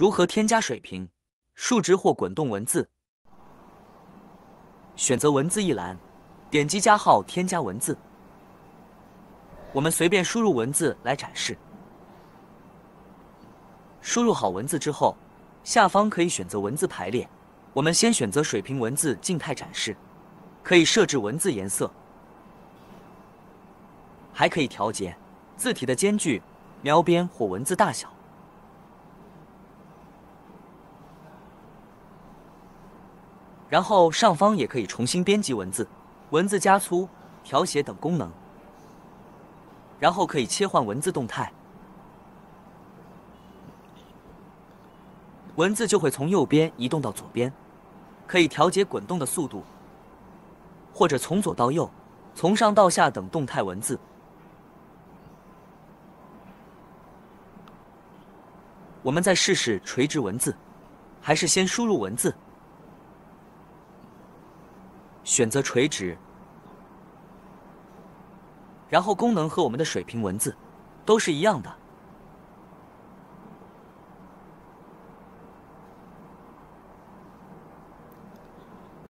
如何添加水平、数值或滚动文字？选择文字一栏，点击加号添加文字。我们随便输入文字来展示。输入好文字之后，下方可以选择文字排列。我们先选择水平文字静态展示，可以设置文字颜色，还可以调节字体的间距、描边或文字大小。然后上方也可以重新编辑文字、文字加粗、调写等功能。然后可以切换文字动态，文字就会从右边移动到左边，可以调节滚动的速度，或者从左到右、从上到下等动态文字。我们再试试垂直文字，还是先输入文字，选择垂直。然后功能和我们的水平文字都是一样的。